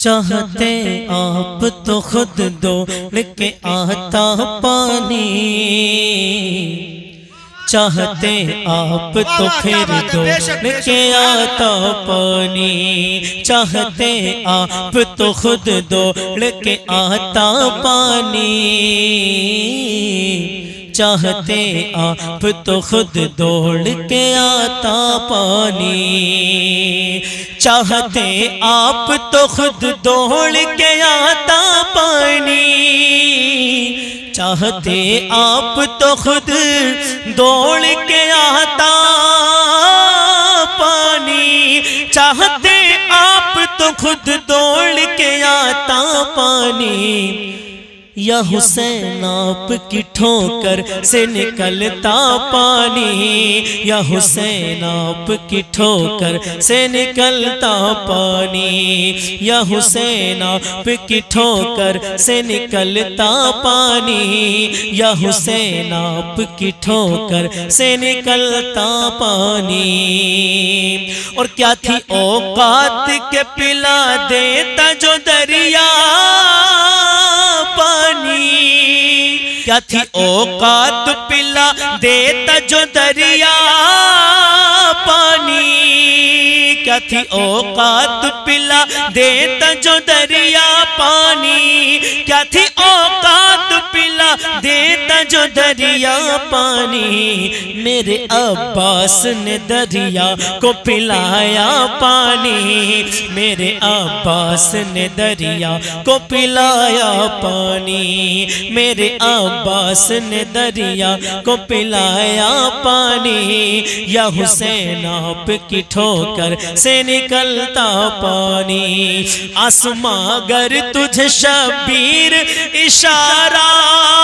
चाहते आप तो खुद दो लेके आता पानी। चाहते आप तो फिर दो लेके आता पानी। चाहते आप तो खुद दो लेके आता पानी। चाहते आप तो खुद दौड़ के आता पानी। चाहते आप तो खुद दौड़ के आता पानी। चाहते आप तो खुद दौड़ के आता पानी। चाहते आप तो खुद दौड़ के आता पानी। या हुसैन आप की ठोकर से निकलता पानी, या हुसैन आप की ठोकर से निकलता पानी, या हुसैन आप की ठोकर से निकलता पानी, या हुसैन आप की ठोकर से निकलता पानी। और क्या थी औकात के पिला देता जो दरिया? थी औकात पिला देता जो दरिया पानी। क्या थी औकात पिला देता जो दरिया पानी। क्या थी औकात देता जो दरिया पानी, मेरे अब्बास ने दरिया को पिलाया पानी, मेरे अब्बास ने दरिया को पिलाया पानी, मेरे अब्बास ने दरिया को पिलाया पानी, या हुसैन आप की ठोकर से निकलता पानी। आसमां अगर तुझे शबीर इशारा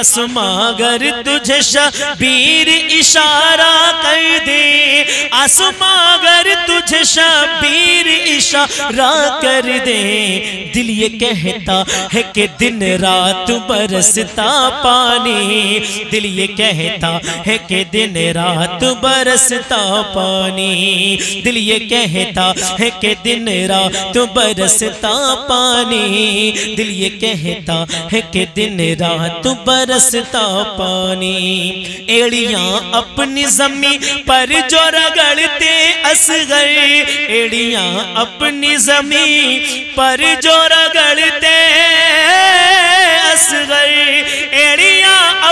आसमां अगर तुझे शबीर इशारा कर दे। आसमां अगर तुझे शबीर इशारा कर दे। दिल ये कहता है कि दिन रात बरसता पानी। दिल ये कहता है कि दिन रात बरसता पानी। दिल ये कहता है कि दिन रात बरसता पानी। दिल ये कहता है कि दिन रात बरसता पानी। एड़िया अपनी जमी पर जो रगड़ते असगर। एड़िया अपनी जमी पर जो रगड़ते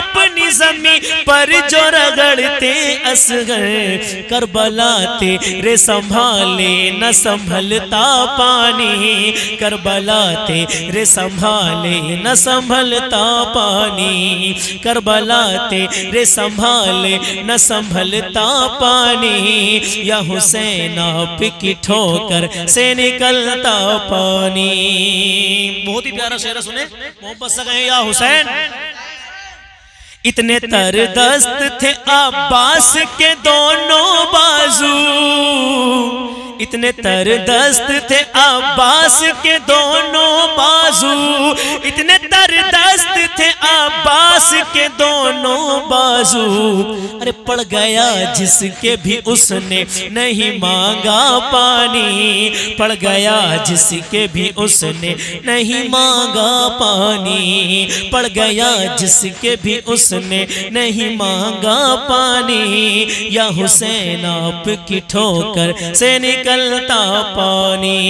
अपनी जमी पर जो रगड़ते असगर, करबला तेरे संभाले न संभलता पानी। करबला तेरे संभाले न संभलता पानी। करबला तेरे संभाले न संभलता पानी। या हुसैन आप की ठोकर से निकलता पानी। बहुत ही प्यारा शेर सुने। मोहब्बत से कहे, या हुसैन। इतने तरदस्त थे अब्बास के दोनों बाजू। इतने तरदस्त थे अब्बास के दोनों बाजू। इतने तरदस्त थे अब्बास के दोनों बाजू। अरे, पड़ गया जिसके भी उसने नहीं मांगा पानी। पड़ गया जिसके भी उसने नहीं मांगा पानी। पड़ गया जिसके भी उसने नहीं मांगा पानी। या हुसैन आप की ठोकर से निकलता पानी।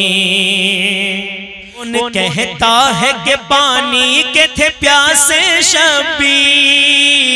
उन कहता है कि पानी के थे प्यासे शबीर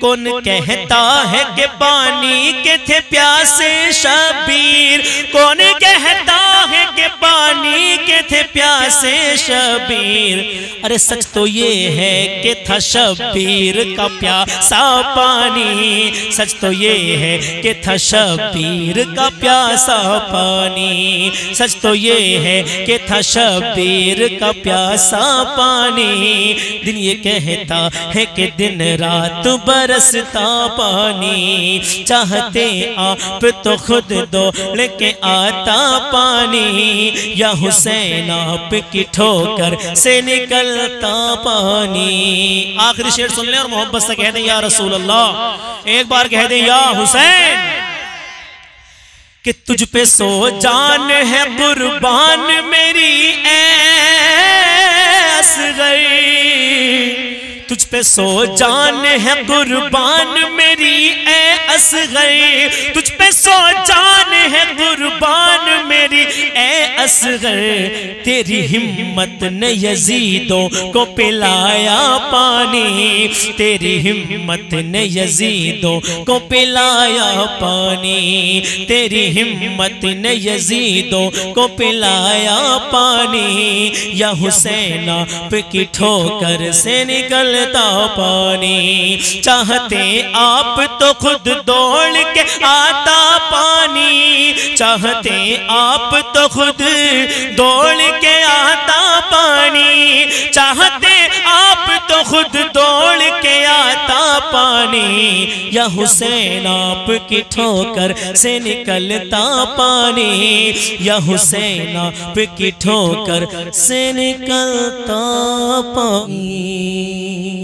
कौन कहता है कि पानी के थे प्यासे शबीर कौन कहता है के पानी के थे प्यासे शबीर। अरे सच तो ये है कि था शबीर का प्यासा पानी। सच तो ये है कि था शबीर का प्यासा पानी। सच तो ये है कि था शबीर का प्यासा पानी। दिन ये कहता है कि दिन रात बरसता पानी। चाहते आप तो खुद दो लेके आता पानी। या हुसैन आप की ठोकर से निकलता पानी। आखिरी शेर सुन ले और मोहब्बत से कह दें, या रसूल अल्लाह एक बार कह दें, या हुसैन, कि तुझ पे सो जान है कुर्बान मेरी ऐस गई। तुझ पे सो जान है कुर्बान मेरी असगर तुझ पे सो जान है कुर्बान मेरी। ए असगर तेरी हिम्मत ने यजीदों को पिलाया पानी। तेरी हिम्मत ने यजीदों को पिलाया पानी। तेरी हिम्मत ने यजीदों को पिलाया पानी। या हुसैना पे की ठोकर से निकलता पानी। चाहते आप तो खुद दौड़ के आता पानी। चाहते आप तो खुद दौड़ के आता पानी। चाहते आप तो खुद दौड़ के आता पानी। या हुसैन आप की ठोकर से निकलता पानी। या हुसैन आप की ठोकर से निकलता पानी।